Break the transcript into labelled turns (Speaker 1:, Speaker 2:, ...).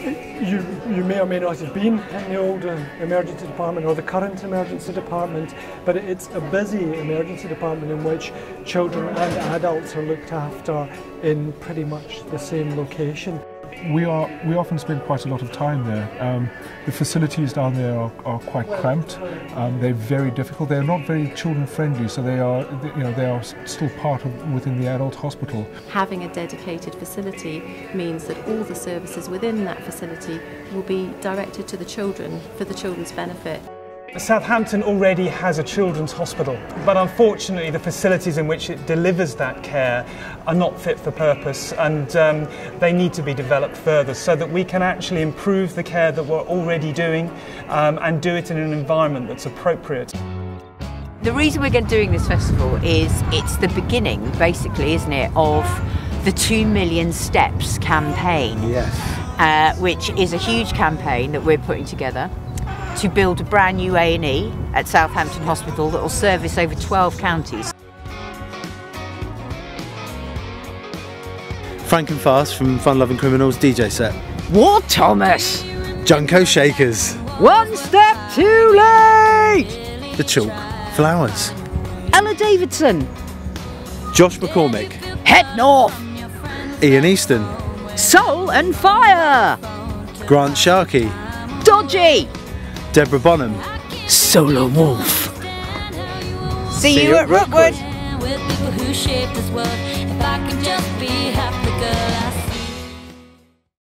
Speaker 1: you, you may or may not have been in the old uh, emergency department or the current emergency department, but it's a busy emergency department in which children and adults are looked after in pretty much the same location
Speaker 2: we are we often spend quite a lot of time there. Um, the facilities down there are, are quite cramped. Um, they're very difficult. They're not very children friendly, so they are you know they are still part of within the adult hospital.
Speaker 3: Having a dedicated facility means that all the services within that facility will be directed to the children for the children's benefit.
Speaker 4: Southampton already has a children's hospital, but unfortunately the facilities in which it delivers that care are not fit for purpose and um, they need to be developed further so that we can actually improve the care that we're already doing um, and do it in an environment that's appropriate.
Speaker 5: The reason we're doing this festival is it's the beginning, basically, isn't it, of the 2 Million Steps campaign.
Speaker 6: Yes.
Speaker 5: Uh, which is a huge campaign that we're putting together to build a brand new A&E at Southampton Hospital that will service over 12 counties.
Speaker 6: Frank and Fast from Fun Loving Criminals DJ set.
Speaker 5: Ward Thomas!
Speaker 6: Junko Shakers.
Speaker 5: One step too late!
Speaker 6: The Chalk Flowers.
Speaker 5: Ella Davidson.
Speaker 6: Josh McCormick.
Speaker 5: Head North.
Speaker 6: Ian Easton.
Speaker 5: Soul and Fire.
Speaker 6: Grant Sharkey.
Speaker 5: Dodgy.
Speaker 6: Deborah Bonham.
Speaker 5: Solar Wolf. See, See you, you at Rookwood. Rookwood.